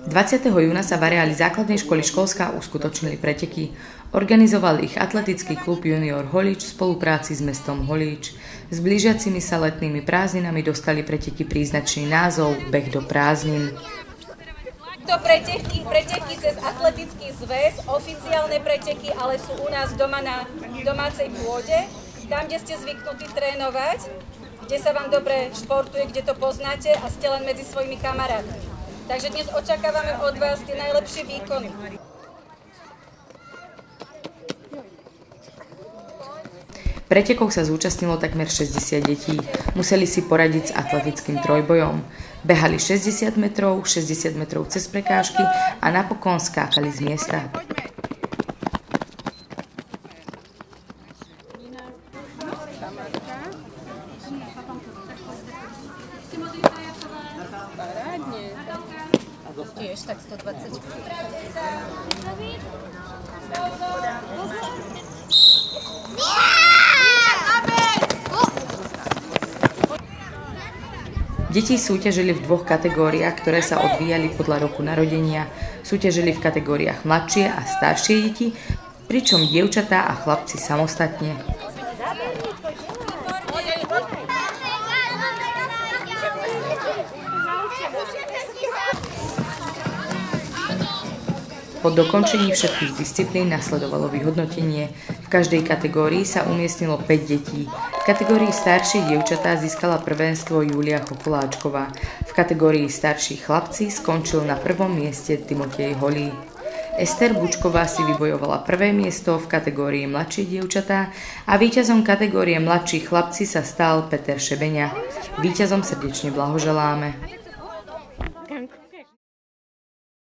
20. júna sa v areáli základnej školy Školská uskutočnili preteky. Organizoval ich atletický klub Junior Holíč v spolupráci s mestom Holíč. S blížiacimi sa letnými prázdninami dostali preteky príznačný názov Beh do prázdnin. To preteky, preteky cez atletický zväz, oficiálne preteky, ale sú u nás doma na domácej pôde, tam, kde ste zvyknutí trénovať, kde sa vám dobre športuje, kde to poznáte a ste len medzi svojimi kamarátmi. Takže dnes očakávame od vás tie najlepšie výkony. Pretekov sa zúčastnilo takmer 60 detí. Museli si poradiť s atletickým trojbojom. Behali 60 metrov, 60 metrov cez prekážky a napokon skákali z miesta. Tiež tak 120. Deti súťažili v dvoch kategóriách, ktoré sa odvíjali podľa roku narodenia. Súťažili v kategóriách mladšie a staršie deti, pričom dievčatá a chlapci samostatne. Po dokončení všetkých disciplín nasledovalo vyhodnotenie. V každej kategórii sa umiestnilo 5 detí. V kategórii starších dievčatá získala prvenstvo Julia Chokoláčková. V kategórii starší chlapci skončil na prvom mieste Timotej Holý. Ester Bučková si vybojovala prvé miesto v kategórii mladšie dievčatá a víťazom kategórie mladší chlapci sa stal Peter Šebeňa. Víťazom srdečne blahoželáme.